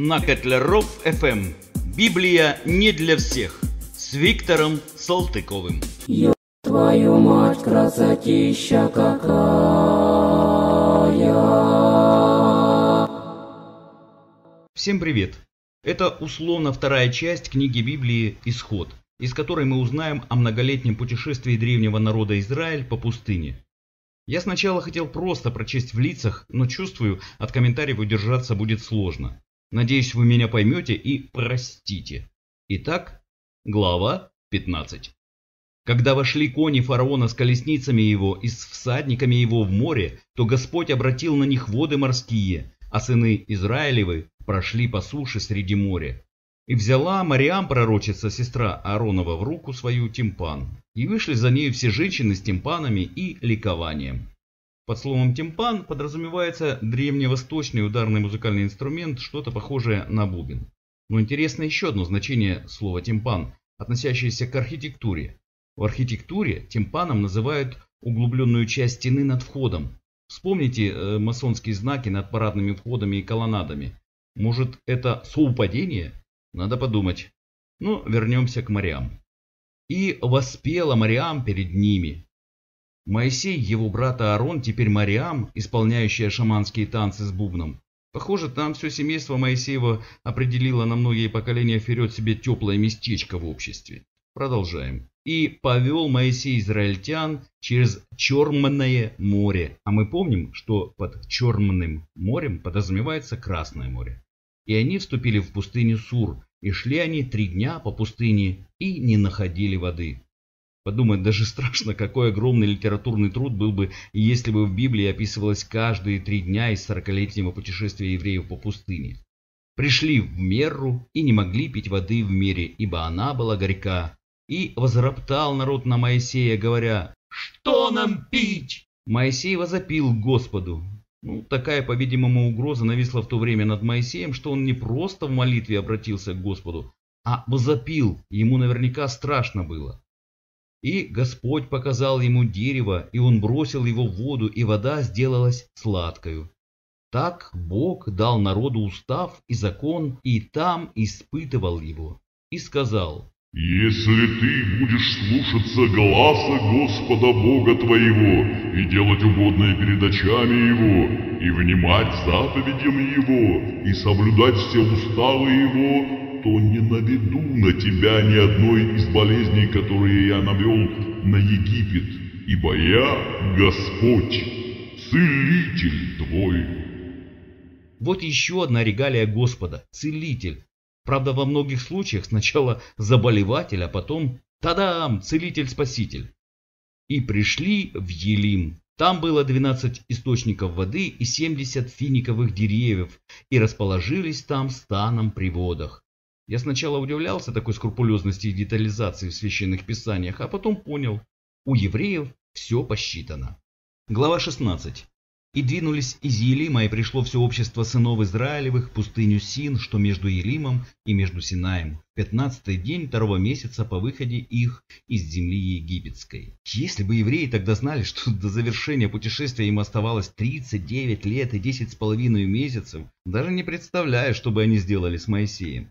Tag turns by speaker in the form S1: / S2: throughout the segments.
S1: на Котляров ФМ. Библия не для всех. С Виктором Салтыковым.
S2: Ё твою мать, красотища какая!
S1: Всем привет! Это условно вторая часть книги Библии «Исход», из которой мы узнаем о многолетнем путешествии древнего народа Израиль по пустыне. Я сначала хотел просто прочесть в лицах, но чувствую, от комментариев удержаться будет сложно. Надеюсь, вы меня поймете и простите. Итак, глава 15. Когда вошли кони фараона с колесницами его и с всадниками его в море, то Господь обратил на них воды морские, а сыны Израилевы прошли по суше среди моря. И взяла Мариам, пророчица, сестра Ааронова, в руку свою тимпан. И вышли за нею все женщины с тимпанами и ликованием. Под словом тимпан подразумевается древневосточный ударный музыкальный инструмент, что-то похожее на бубен. Но интересно еще одно значение слова тимпан, относящееся к архитектуре. В архитектуре тимпаном называют углубленную часть стены над входом. Вспомните э, масонские знаки над парадными входами и колоннадами. Может это совпадение? Надо подумать. Ну, вернемся к морям. И воспела Мариам перед ними. Моисей, его брат Аарон, теперь Мариам, исполняющая шаманские танцы с бубном. Похоже, там все семейство Моисеева определило на многие поколения вперед себе теплое местечко в обществе. Продолжаем. «И повел Моисей израильтян через Черное море». А мы помним, что под Черным морем подразумевается Красное море. И они вступили в пустыню Сур, и шли они три дня по пустыне и не находили воды. Подумать даже страшно, какой огромный литературный труд был бы, если бы в Библии описывалось каждые три дня из сорокалетнего путешествия евреев по пустыне. Пришли в Мерру и не могли пить воды в мире, ибо она была горька. И возроптал народ на Моисея, говоря, «Что нам пить?» Моисей возопил Господу, ну, такая, по-видимому, угроза нависла в то время над Моисеем, что он не просто в молитве обратился к Господу, а возопил, ему наверняка страшно было. И Господь показал ему дерево, и он бросил его в воду, и вода сделалась сладкою. Так Бог дал народу устав и закон, и там испытывал его, и сказал,
S3: если ты будешь слушаться гласа Господа Бога твоего и делать угодное перед очами Его, и внимать заповедям Его, и соблюдать все уставы Его, то не наведу на тебя ни одной из болезней, которые я навел на Египет, ибо я Господь, Целитель твой.
S1: Вот еще одна регалия Господа, Целитель. Правда, во многих случаях сначала заболеватель, а потом «Тадам! Целитель-спаситель!» И пришли в Елим. Там было 12 источников воды и 70 финиковых деревьев, и расположились там станом при водах. Я сначала удивлялся такой скрупулезности и детализации в священных писаниях, а потом понял, у евреев все посчитано. Глава 16. И двинулись из Елима, и пришло все общество сынов Израилевых в пустыню Син, что между Елимом и между Синаем, в пятнадцатый день второго месяца по выходе их из земли египетской. Если бы евреи тогда знали, что до завершения путешествия им оставалось 39 лет и 10 с половиной месяцев, даже не представляю, что бы они сделали с Моисеем.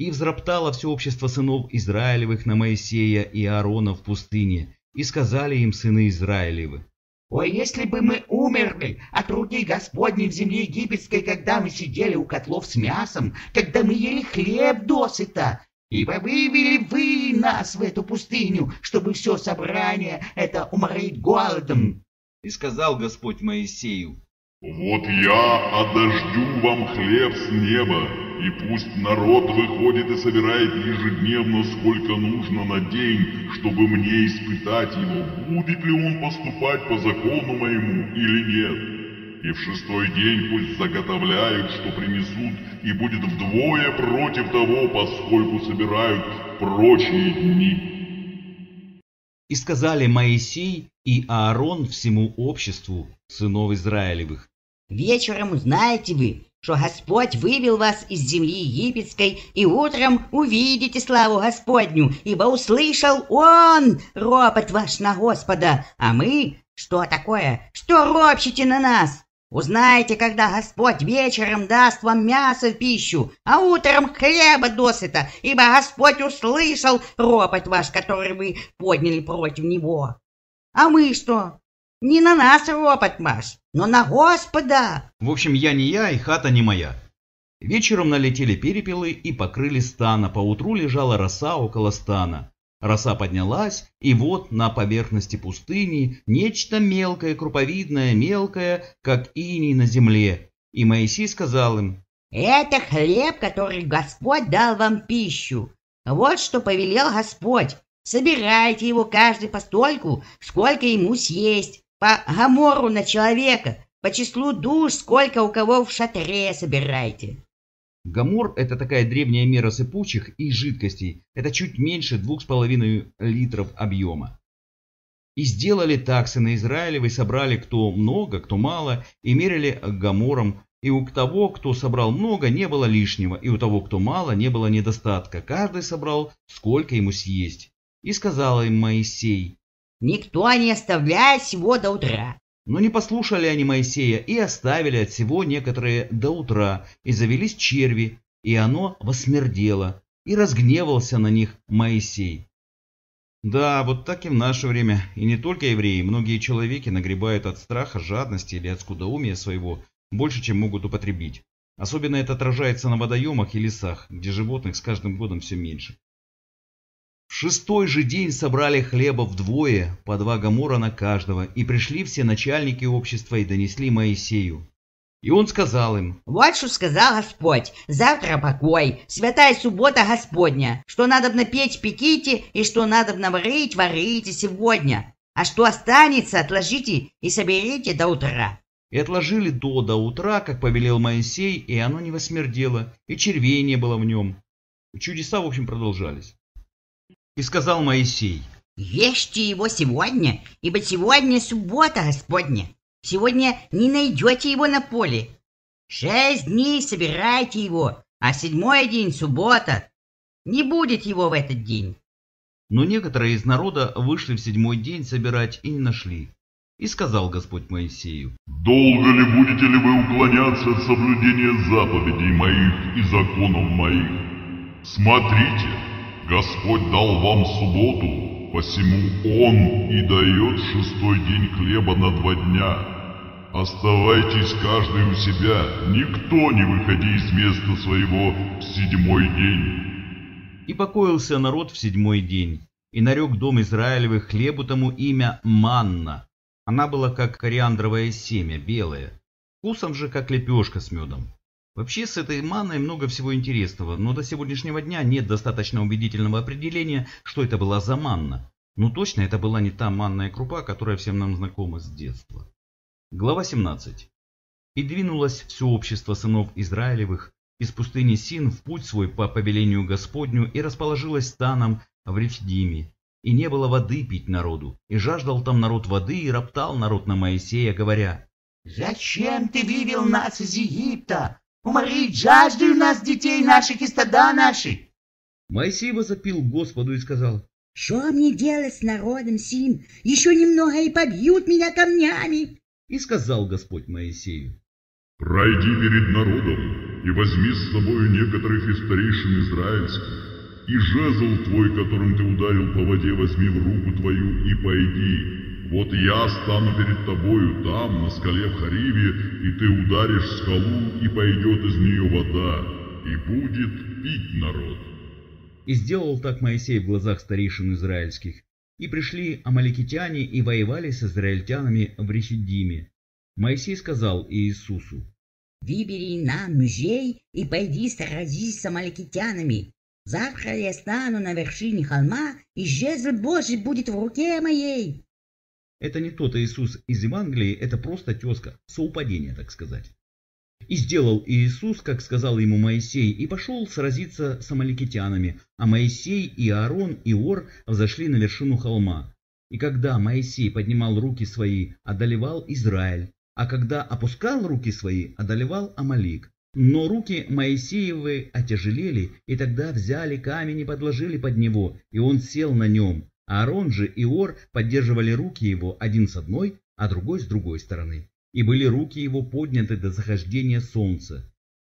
S1: И взроптало все общество сынов Израилевых на Моисея и Аарона в пустыне, и сказали им сыны Израилевы,
S4: Ой, если бы мы умерли от руки Господней в земле египетской, когда мы сидели у котлов с мясом, когда мы ели хлеб досыта, ибо вывели вы нас в эту пустыню, чтобы все собрание это уморить голодом.
S1: И сказал Господь Моисею,
S3: «Вот я одождю вам хлеб с неба, и пусть народ выходит и собирает ежедневно, сколько нужно на день, чтобы мне испытать его, будет ли он поступать по закону моему или нет. И в шестой день пусть заготовляют, что принесут, и будет вдвое против того, поскольку собирают прочие дни.
S1: И сказали Моисей и Аарон всему обществу сынов Израилевых.
S5: Вечером узнаете вы, что Господь вывел вас из земли египетской, и утром увидите славу Господню, ибо услышал Он ропот ваш на Господа, а мы... Что такое? Что ропщите на нас? Узнаете, когда Господь вечером даст вам мясо в пищу, а утром хлеба досыта, ибо Господь услышал ропот ваш, который вы подняли против Него. А мы что? Не на нас ропот ваш, но на Господа.
S1: В общем, я не я и хата не моя. Вечером налетели перепелы и покрыли стана, поутру лежала роса около стана. Роса поднялась, и вот на поверхности пустыни нечто мелкое, круповидное, мелкое, как иней на земле. И Моисей сказал им,
S5: «Это хлеб, который Господь дал вам пищу. Вот что повелел Господь. Собирайте его каждый постольку, сколько ему съесть, по гамору на человека, по числу душ, сколько у кого в шатре собирайте».
S1: Гамор – это такая древняя мера сыпучих и жидкостей. Это чуть меньше 2,5 литров объема. И сделали так сыны Израилевы, собрали кто много, кто мало, и мерили гамором. И у того, кто собрал много, не было лишнего, и у того, кто мало, не было недостатка. Каждый собрал, сколько ему съесть. И сказал им Моисей,
S5: «Никто не оставляет всего до утра,
S1: но не послушали они Моисея и оставили от всего некоторые до утра, и завелись черви, и оно восмердело, и разгневался на них Моисей. Да, вот так и в наше время, и не только евреи, многие человеки нагребают от страха, жадности или от скудоумия своего больше, чем могут употребить. Особенно это отражается на водоемах и лесах, где животных с каждым годом все меньше. В шестой же день собрали хлеба вдвое, по два гамора на каждого, и пришли все начальники общества и донесли Моисею. И он сказал им,
S5: «Вот что сказал Господь, завтра покой, святая суббота Господня, что надо печь, пеките, и что надо варить, варите сегодня, а что останется, отложите и соберите до утра».
S1: И отложили до до утра, как повелел Моисей, и оно не восмердело, и червей не было в нем. Чудеса, в общем, продолжались. И сказал Моисей,
S5: «Ешьте его сегодня, ибо сегодня суббота Господня. Сегодня не найдете его на поле. Шесть дней собирайте его, а седьмой день суббота. Не будет его в этот день».
S1: Но некоторые из народа вышли в седьмой день собирать и не нашли. И сказал Господь Моисею,
S3: «Долго ли будете ли вы уклоняться от соблюдения заповедей моих и законов моих? Смотрите, Господь дал вам субботу, посему Он и дает шестой день хлеба на два дня. Оставайтесь каждый у себя, никто не выходи из места своего в седьмой день.
S1: И покоился народ в седьмой день, и нарек дом Израилевых хлебу тому имя Манна. Она была как кориандровое семя, белое, вкусом же как лепешка с медом. Вообще с этой маной много всего интересного, но до сегодняшнего дня нет достаточно убедительного определения, что это была за манна. Но точно это была не та манная крупа, которая всем нам знакома с детства. Глава 17. «И двинулось все общество сынов Израилевых из пустыни Син в путь свой по повелению Господню и расположилось станом в Рефдиме. И не было воды пить народу, и жаждал там народ воды, и роптал народ на Моисея, говоря,
S4: «Зачем ты вывел нас из Египта, Уморить жаждой у нас детей наших и стада наших.
S1: Моисей возопил Господу и сказал,
S5: «Что мне делать с народом сим? Еще немного и побьют меня камнями!»
S1: И сказал Господь Моисею,
S3: «Пройди перед народом и возьми с собой некоторых из старейшин израильских, и жезл твой, которым ты ударил по воде, возьми в руку твою и пойди, вот я стану перед тобою там, на скале в Хариве, и ты ударишь скалу, и пойдет из нее вода, и будет пить народ.
S1: И сделал так Моисей в глазах старейшин израильских. И пришли амаликитяне и воевали с израильтянами в Рефидиме. Моисей сказал Иисусу,
S5: «Выбери нам мужей и пойди сразись с амаликитянами. Завтра я стану на вершине холма, и жезл Божий будет в руке моей».
S1: Это не тот Иисус из Евангелия, это просто тезка, соупадение, так сказать. И сделал Иисус, как сказал ему Моисей, и пошел сразиться с амаликитянами, а Моисей и Аарон и Ор взошли на вершину холма. И когда Моисей поднимал руки свои, одолевал Израиль, а когда опускал руки свои, одолевал Амалик. Но руки Моисеевы отяжелели, и тогда взяли камень и подложили под него, и он сел на нем, Аарон же и Ор поддерживали руки его один с одной, а другой с другой стороны. и были руки его подняты до захождения солнца.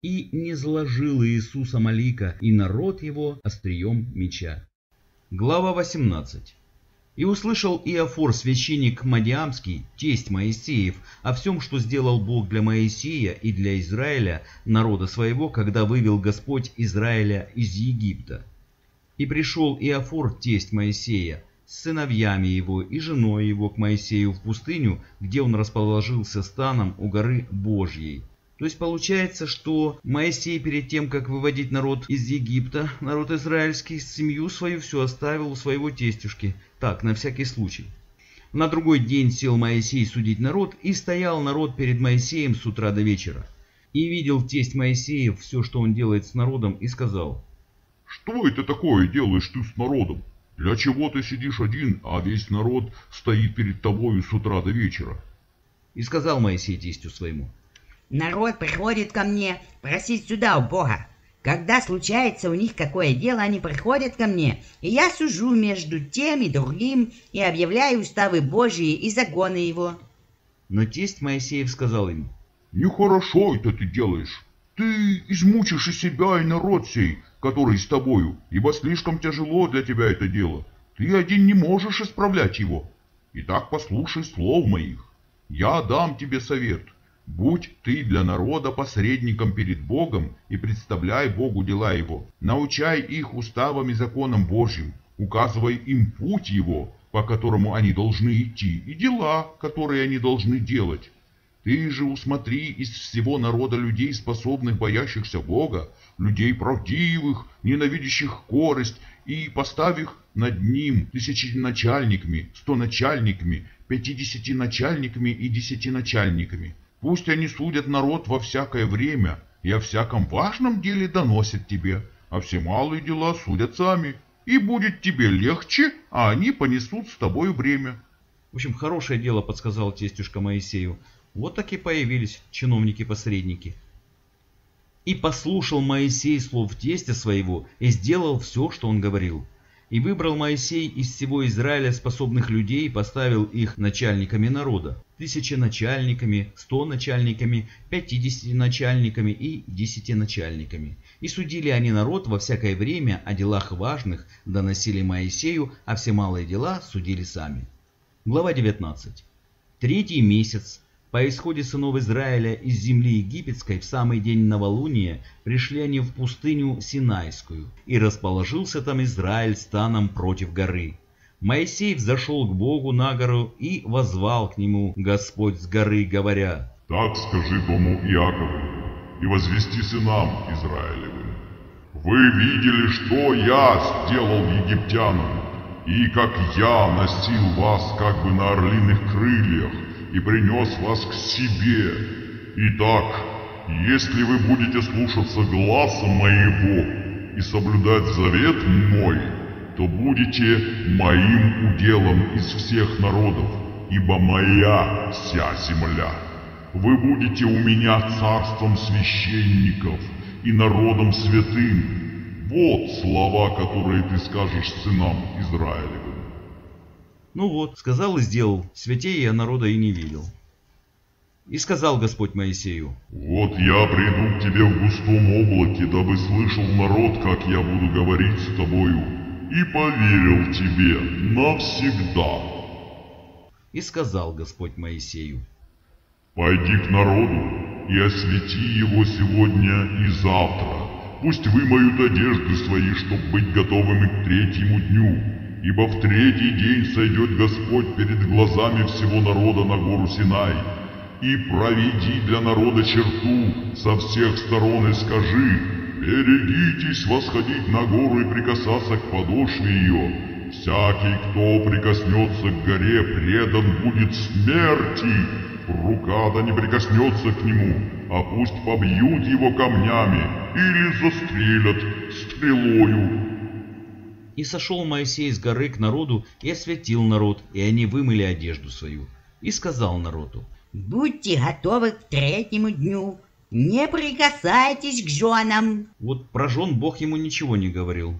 S1: И не заложил Иисуса Малика и народ его острием меча. Глава 18 и услышал Иофор, священник Мадиамский, тесть Моисеев, о всем, что сделал Бог для Моисея и для Израиля, народа своего, когда вывел Господь Израиля из Египта. И пришел Иофор, тесть Моисея, с сыновьями его и женой его к Моисею в пустыню, где он расположился станом у горы Божьей. То есть получается, что Моисей перед тем, как выводить народ из Египта, народ израильский, семью свою все оставил у своего тестюшки. Так, на всякий случай. На другой день сел Моисей судить народ, и стоял народ перед Моисеем с утра до вечера. И видел тесть Моисеев все, что он делает с народом, и сказал,
S3: «Что это такое делаешь ты с народом? Для чего ты сидишь один, а весь народ стоит перед тобою с утра до вечера?»
S1: И сказал Моисей тестю своему,
S5: Народ приходит ко мне просить сюда у Бога. Когда случается у них какое дело, они приходят ко мне, и я сужу между тем и другим и объявляю уставы Божьи и законы его.
S1: Но тесть Моисеев сказал им,
S3: «Нехорошо это ты делаешь. Ты измучишь и себя, и народ сей, который с тобою, ибо слишком тяжело для тебя это дело. Ты один не можешь исправлять его. Итак, послушай слов моих. Я дам тебе совет. Будь ты для народа посредником перед Богом и представляй Богу дела Его. Научай их уставам и законам Божьим, указывай им путь Его, по которому они должны идти, и дела, которые они должны делать. Ты же усмотри из всего народа людей, способных, боящихся Бога, людей правдивых, ненавидящих корость, и поставь их над ним тысяченачальниками, стоначальниками, пятидесятиначальниками и десятиначальниками Пусть они судят народ во всякое время, и о всяком важном деле доносят тебе, а все малые дела судят сами. И будет тебе легче, а они понесут с тобой бремя.
S1: В общем, хорошее дело подсказал тестюшка Моисею. Вот так и появились чиновники-посредники. И послушал Моисей слов тестя своего и сделал все, что он говорил. И выбрал Моисей из всего Израиля способных людей и поставил их начальниками народа, тысяченачальниками, сто начальниками, пятидесяти начальниками и десятиначальниками. И судили они народ во всякое время о делах важных, доносили Моисею, а все малые дела судили сами. Глава 19. Третий месяц, по исходе сынов Израиля из земли египетской в самый день новолуния пришли они в пустыню Синайскую, и расположился там Израиль станом против горы. Моисей взошел к Богу на гору и возвал к нему Господь с горы, говоря,
S3: «Так скажи дому Иакову и возвести сынам Израилевым. Вы видели, что я сделал египтянам, и как я носил вас как бы на орлиных крыльях, и принес вас к себе. Итак, если вы будете слушаться глаза моего и соблюдать завет мой, то будете моим уделом из всех народов, ибо моя вся земля. Вы будете у меня царством священников и народом святым. Вот слова, которые ты скажешь сынам Израилевым.
S1: Ну вот, сказал и сделал, святее я народа и не видел. И сказал Господь Моисею,
S3: «Вот я приду к тебе в густом облаке, дабы слышал народ, как я буду говорить с тобою, и поверил тебе навсегда».
S1: И сказал Господь Моисею,
S3: «Пойди к народу и освети его сегодня и завтра. Пусть вымоют одежды свои, чтобы быть готовыми к третьему дню, Ибо в третий день сойдет Господь перед глазами всего народа на гору Синай, и проведи для народа черту со всех сторон и скажи, «Берегитесь восходить на гору и прикасаться к подошве ее. Всякий, кто прикоснется к горе, предан будет смерти. Рука да не прикоснется к нему, а пусть побьют его камнями или застрелят стрелою,
S1: и сошел Моисей с горы к народу и осветил народ, и они вымыли одежду свою. И сказал народу,
S5: «Будьте готовы к третьему дню, не прикасайтесь к женам».
S1: Вот про жен Бог ему ничего не говорил.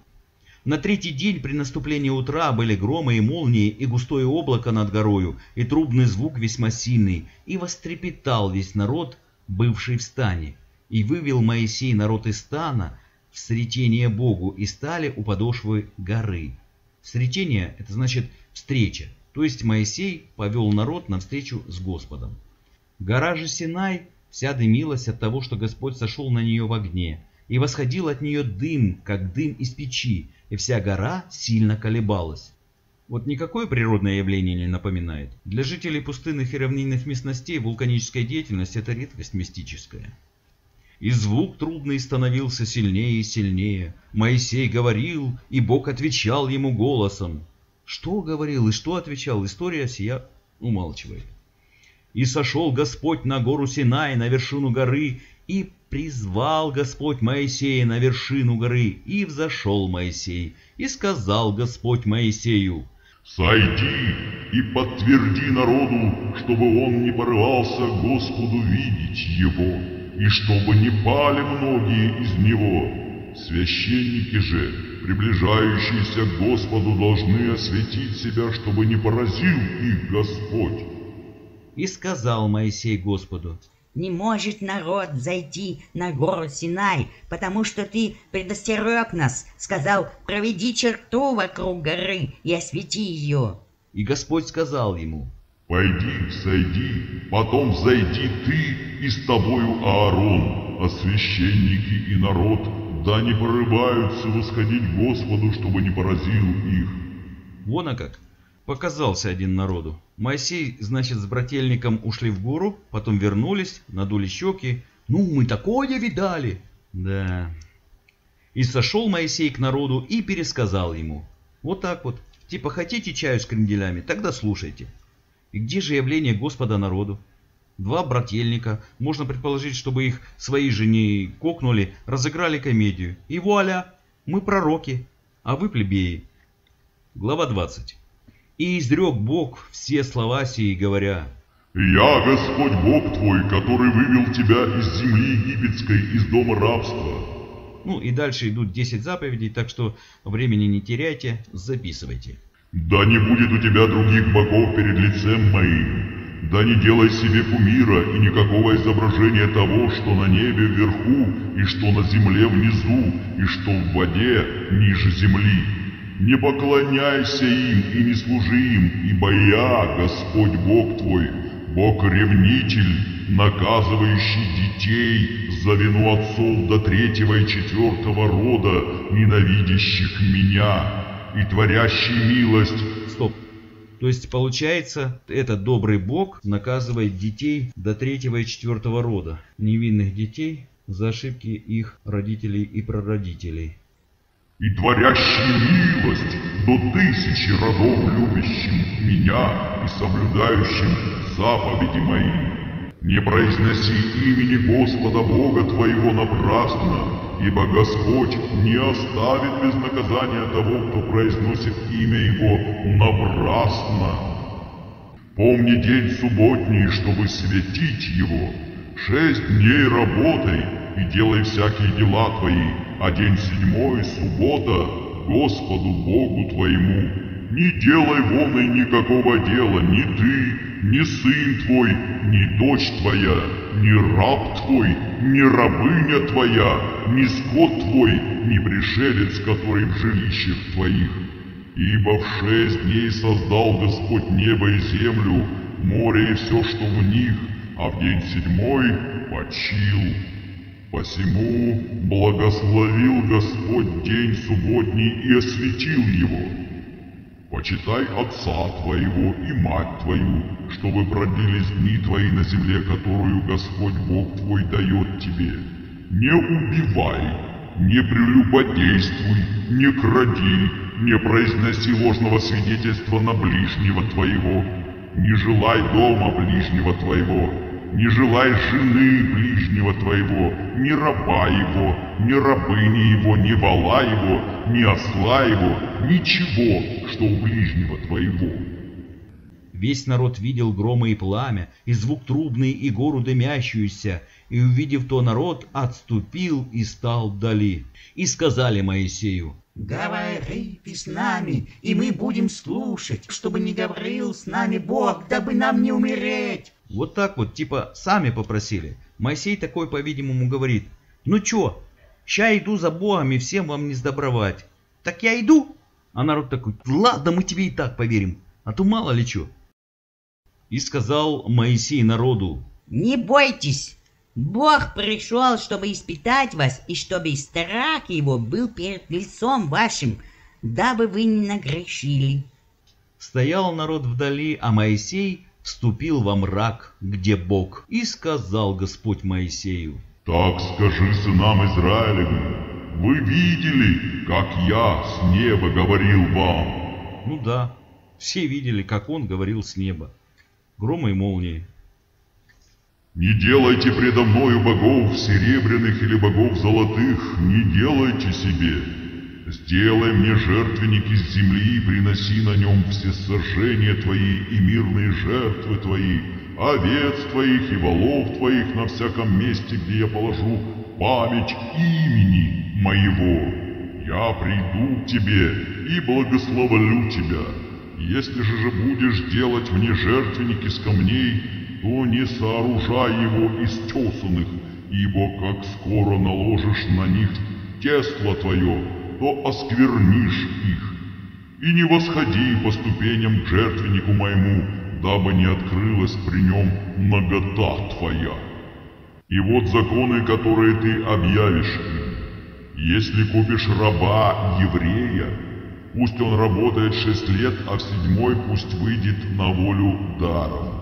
S1: На третий день при наступлении утра были громы и молнии, и густое облако над горою, и трубный звук весьма сильный, и вострепетал весь народ, бывший в стане. И вывел Моисей народ из стана в сретение Богу, и стали у подошвы горы. Сретение – это значит встреча, то есть Моисей повел народ навстречу с Господом. Гора же Синай вся дымилась от того, что Господь сошел на нее в огне, и восходил от нее дым, как дым из печи, и вся гора сильно колебалась. Вот никакое природное явление не напоминает. Для жителей пустынных и равнинных местностей вулканическая деятельность – это редкость мистическая. И звук трудный становился сильнее и сильнее. Моисей говорил, и Бог отвечал ему голосом. Что говорил и что отвечал, история сия умалчивает. И сошел Господь на гору Синай, на вершину горы, и призвал Господь Моисея на вершину горы, и взошел Моисей, и сказал Господь Моисею,
S3: «Сойди и подтверди народу, чтобы он не порывался Господу видеть его, и чтобы не пали многие из него. Священники же, приближающиеся к Господу, должны осветить себя, чтобы не поразил их Господь».
S1: И сказал Моисей Господу,
S5: не может народ зайти на гору Синай, потому что ты предостерег нас, сказал, проведи черту вокруг горы и освети ее.
S1: И Господь сказал ему,
S3: «Пойди, сойди, потом зайди ты и с тобою Аарон, а священники и народ, да не порываются восходить Господу, чтобы не поразил их».
S1: Вон а как. Показался один народу. Моисей, значит, с брательником ушли в гору, потом вернулись, надули щеки. Ну, мы такое видали. Да. И сошел Моисей к народу и пересказал ему. Вот так вот. Типа хотите чаю с кренделями, тогда слушайте. И где же явление Господа народу? Два брательника, можно предположить, чтобы их свои же не кокнули, разыграли комедию. И вуаля, мы пророки, а вы плебеи. Глава 20. И изрек Бог все слова сии, говоря,
S3: «Я Господь Бог твой, который вывел тебя из земли египетской, из дома рабства».
S1: Ну и дальше идут 10 заповедей, так что времени не теряйте, записывайте.
S3: «Да не будет у тебя других богов перед лицем моим, да не делай себе кумира и никакого изображения того, что на небе вверху, и что на земле внизу, и что в воде ниже земли» не поклоняйся им и не служи им, ибо я, Господь Бог твой, Бог-ревнитель, наказывающий детей за вину отцов до третьего и четвертого рода, ненавидящих меня, и творящий милость.
S1: Стоп. То есть, получается, этот добрый Бог наказывает детей до третьего и четвертого рода, невинных детей за ошибки их родителей и прародителей
S3: и творящий милость до тысячи родов, любящим меня и соблюдающим заповеди мои. Не произноси имени Господа Бога твоего напрасно, ибо Господь не оставит без наказания того, кто произносит имя Его напрасно. Помни день субботний, чтобы светить его. Шесть дней работай и делай всякие дела твои, а день седьмой, суббота, Господу Богу твоему. Не делай вон и никакого дела ни ты, ни сын твой, ни дочь твоя, ни раб твой, ни рабыня твоя, ни скот твой, ни пришелец, который в жилищах твоих. Ибо в шесть дней создал Господь небо и землю, море и все, что в них, а в день седьмой почил. Посему благословил Господь день субботний и осветил его. Почитай отца твоего и мать твою, чтобы продлились дни твои на земле, которую Господь Бог твой дает тебе. Не убивай, не прелюбодействуй, не кради, не произноси ложного свидетельства на ближнего твоего, не желай дома ближнего твоего, не желай жены ближнего твоего, ни раба его, ни рабыни его, ни вала его, ни осла его, ничего, что у ближнего твоего.
S1: Весь народ видел громы и пламя, и звук трубный, и гору дымящуюся, и, увидев то, народ отступил и стал вдали. И сказали Моисею,
S4: Говори ты с нами, и мы будем слушать, чтобы не говорил с нами Бог, дабы нам не умереть.
S1: Вот так вот, типа, сами попросили. Моисей такой, по-видимому, говорит, ну чё, ща иду за Богом и всем вам не сдобровать. Так я иду. А народ такой, ладно, мы тебе и так поверим, а то мало ли чё. И сказал Моисей народу,
S5: Не бойтесь, Бог пришел, чтобы испытать вас, и чтобы страх его был перед лицом вашим, дабы вы не нагрешили.
S1: Стоял народ вдали, а Моисей вступил во мрак, где Бог. И сказал Господь Моисею,
S3: Так скажи сынам Израилевым, вы видели, как я с неба говорил вам?
S1: ну да, все видели, как он говорил с неба. Громы и молнии.
S3: Не делайте предо мною богов серебряных или богов золотых, не делайте себе. Сделай мне жертвенник из земли и приноси на нем все сожжения твои и мирные жертвы твои, овец твоих и волов твоих на всяком месте, где я положу память имени моего. Я приду к тебе и благословлю тебя. Если же же будешь делать мне жертвенник из камней, то не сооружай его из тесанных, ибо как скоро наложишь на них тесло твое, то осквернишь их. И не восходи по ступеням к жертвеннику моему, дабы не открылась при нем нагота твоя. И вот законы, которые ты объявишь им. Если купишь раба еврея, пусть он работает шесть лет, а в седьмой пусть выйдет на волю даром.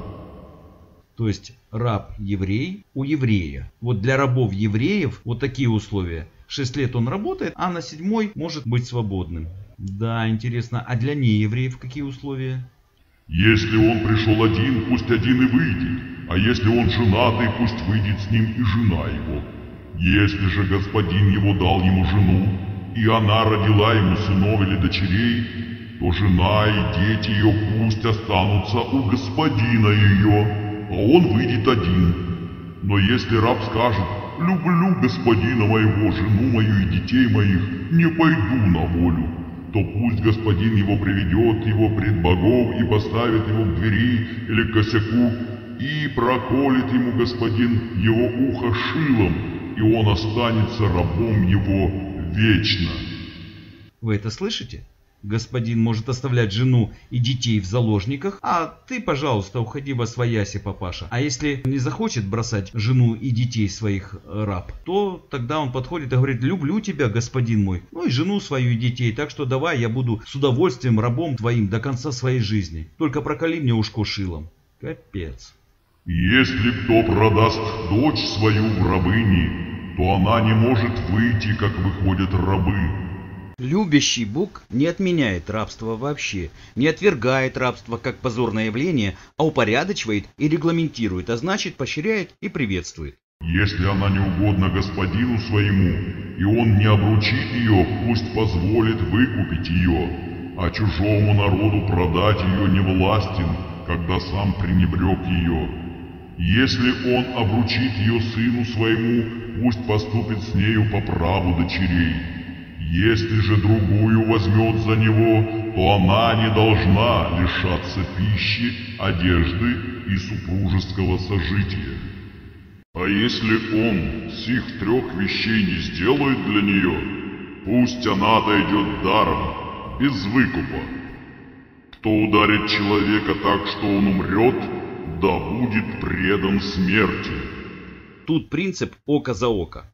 S1: То есть раб еврей у еврея. Вот для рабов евреев вот такие условия. Шесть лет он работает, а на седьмой может быть свободным. Да, интересно, а для неевреев какие условия?
S3: Если он пришел один, пусть один и выйдет, а если он женатый, пусть выйдет с ним и жена его. Если же господин его дал ему жену, и она родила ему сынов или дочерей, то жена и дети ее пусть останутся у господина ее, а он выйдет один. Но если раб скажет, люблю господина моего, жену мою и детей моих, не пойду на волю, то пусть господин его приведет его пред богов и поставит его к двери или к косяку, и проколет ему господин его ухо шилом, и он останется рабом его вечно.
S1: Вы это слышите? Господин может оставлять жену и детей в заложниках, а ты, пожалуйста, уходи во свояси, папаша. А если не захочет бросать жену и детей своих э, раб, то тогда он подходит и говорит, люблю тебя, господин мой, ну и жену свою и детей, так что давай я буду с удовольствием рабом твоим до конца своей жизни. Только проколи мне ушко шилом. Капец.
S3: Если кто продаст дочь свою в рабыни, то она не может выйти, как выходят рабы.
S1: Любящий Бог не отменяет рабство вообще, не отвергает рабство как позорное явление, а упорядочивает и регламентирует, а значит поощряет и приветствует.
S3: Если она не угодна господину своему, и он не обручит ее, пусть позволит выкупить ее, а чужому народу продать ее не властен, когда сам пренебрег ее. Если он обручит ее сыну своему, пусть поступит с нею по праву дочерей. Если же другую возьмет за него, то она не должна лишаться пищи, одежды и супружеского сожития. А если он сих трех вещей не сделает для нее, пусть она дойдет даром, без выкупа. Кто ударит человека так, что он умрет, да будет предан смерти.
S1: Тут принцип око за око.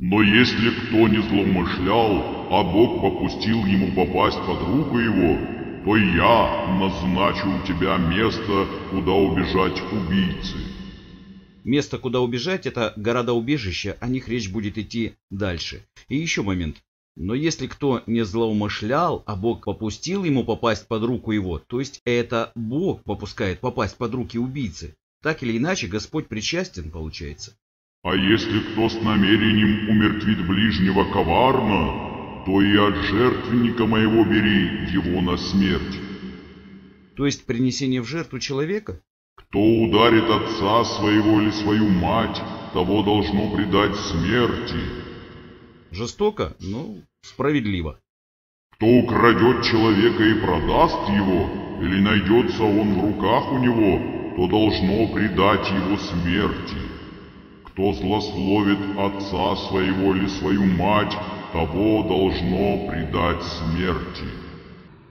S3: Но если кто не злоумышлял, а Бог попустил ему попасть под руку его, то я назначу у тебя место, куда убежать убийцы.
S1: Место, куда убежать, это города-убежища, о них речь будет идти дальше. И еще момент. Но если кто не злоумышлял, а Бог попустил ему попасть под руку его, то есть это Бог попускает попасть под руки убийцы. Так или иначе, Господь причастен, получается.
S3: А если кто с намерением умертвит ближнего коварно, то и от жертвенника моего бери его на смерть.
S1: То есть принесение в жертву человека?
S3: Кто ударит отца своего или свою мать, того должно предать смерти.
S1: Жестоко, но справедливо.
S3: Кто украдет человека и продаст его, или найдется он в руках у него, то должно предать его смерти. Кто злословит отца своего или свою мать, того должно предать смерти.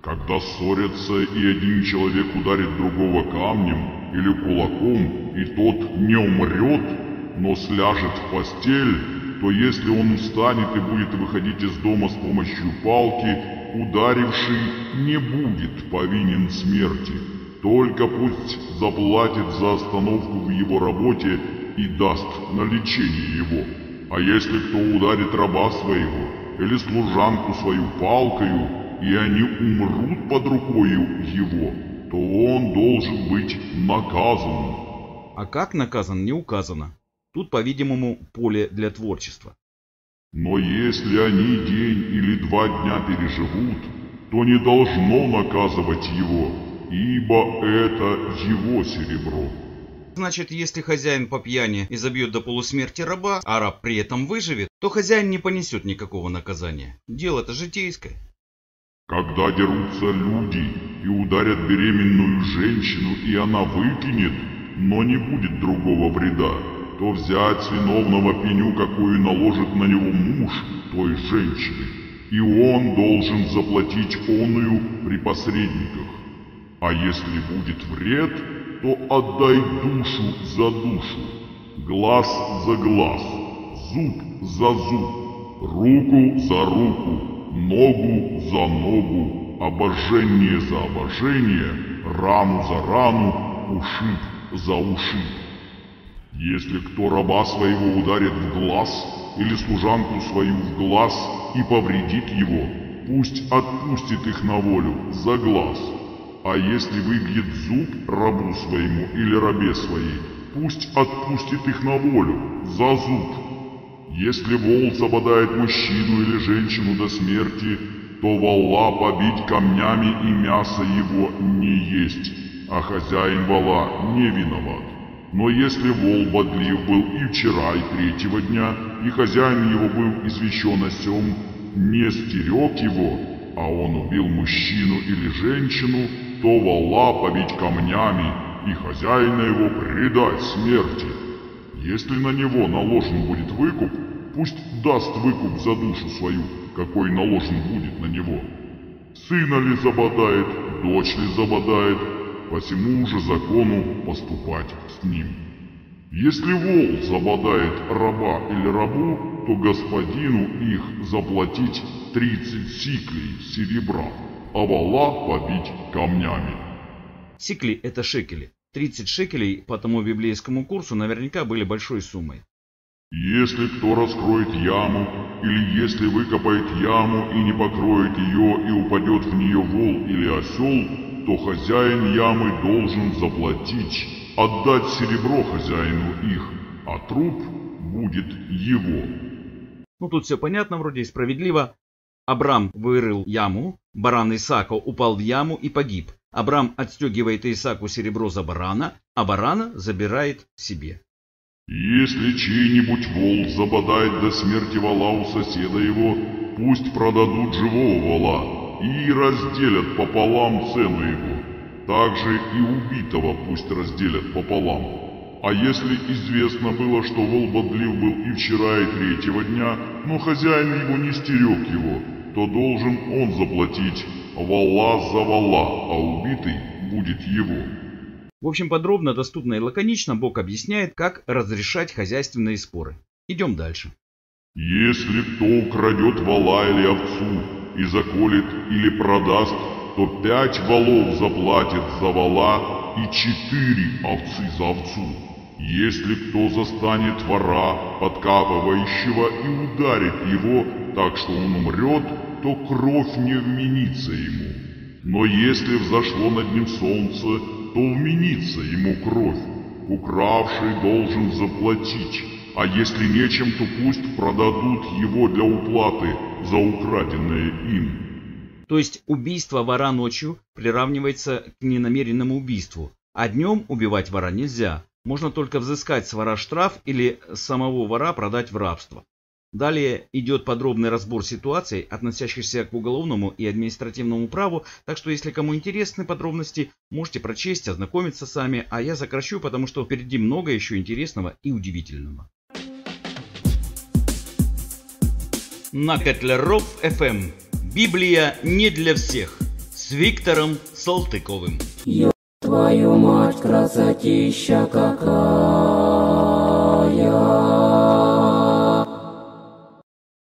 S3: Когда ссорятся и один человек ударит другого камнем или кулаком, и тот не умрет, но сляжет в постель, то если он устанет и будет выходить из дома с помощью палки, ударивший не будет повинен смерти, только пусть заплатит за остановку в его работе и даст на лечение его. А если кто ударит раба своего или служанку свою палкою, и они умрут под рукою его, то он должен быть наказан.
S1: А как наказан, не указано. Тут, по-видимому, поле для творчества.
S3: Но если они день или два дня переживут, то не должно наказывать его, ибо это его серебро.
S1: Значит, если хозяин по пьяни изобьет до полусмерти раба, а раб при этом выживет, то хозяин не понесет никакого наказания. Дело-то житейское.
S3: Когда дерутся люди и ударят беременную женщину, и она выкинет, но не будет другого вреда, то взять с виновного пеню, какую наложит на него муж той женщины, и он должен заплатить оную при посредниках. А если будет вред, то отдай душу за душу, глаз за глаз, зуб за зуб, руку за руку, ногу за ногу, обожение за обожение, рану за рану, ушиб за ушиб. Если кто раба своего ударит в глаз или служанку свою в глаз и повредит его, пусть отпустит их на волю за глаз. А если выбьет зуб рабу своему или рабе своей, пусть отпустит их на волю за зуб. Если вол забодает мужчину или женщину до смерти, то вола побить камнями и мясо его не есть, а хозяин вола не виноват. Но если вол бодлив был и вчера, и третьего дня, и хозяин его был извещен о сем, не стерег его, а он убил мужчину или женщину, то вола побить камнями и хозяина его предать смерти. Если на него наложен будет выкуп, пусть даст выкуп за душу свою, какой наложен будет на него. Сына ли забодает, дочь ли забодает, по всему же закону поступать с ним. Если вол забодает раба или рабу, то господину их заплатить 30 сиклей серебра, а вола побить камнями.
S1: Сикли – это шекели. 30 шекелей по тому библейскому курсу наверняка были большой суммой.
S3: Если кто раскроет яму, или если выкопает яму и не покроет ее, и упадет в нее вол или осел, то хозяин ямы должен заплатить, отдать серебро хозяину их, а труп будет его.
S1: Ну тут все понятно вроде и справедливо. Абрам вырыл яму, баран Исаака упал в яму и погиб. Абрам отстегивает Исааку серебро за барана, а барана забирает себе.
S3: Если чей-нибудь вол забодает до смерти вола у соседа его, пусть продадут живого вола, и разделят пополам цену его. Также и убитого пусть разделят пополам. А если известно было, что вол бодлив был и вчера, и третьего дня, но хозяин его не стерег его, то должен он заплатить вала за вала, а убитый будет его.
S1: В общем, подробно, доступно и лаконично Бог объясняет, как разрешать хозяйственные споры. Идем дальше.
S3: Если кто украдет вала или овцу, и заколет или продаст, то пять волов заплатит за вала и четыре овцы за овцу. Если кто застанет вора, подкапывающего, и ударит его так, что он умрет, то кровь не вменится ему. Но если взошло над ним солнце, то вменится ему кровь. Укравший должен заплатить, а если нечем, то пусть продадут его для уплаты за украденное им.
S1: То есть убийство вора ночью приравнивается к ненамеренному убийству, а днем убивать вора нельзя. Можно только взыскать с вора штраф или самого вора продать в рабство. Далее идет подробный разбор ситуаций, относящихся к уголовному и административному праву, так что если кому интересны подробности, можете прочесть, ознакомиться сами, а я сокращу, потому что впереди много еще интересного и удивительного. На Котляров FM. Библия не для всех. С Виктором Салтыковым.
S2: Твою мать, красотища какая!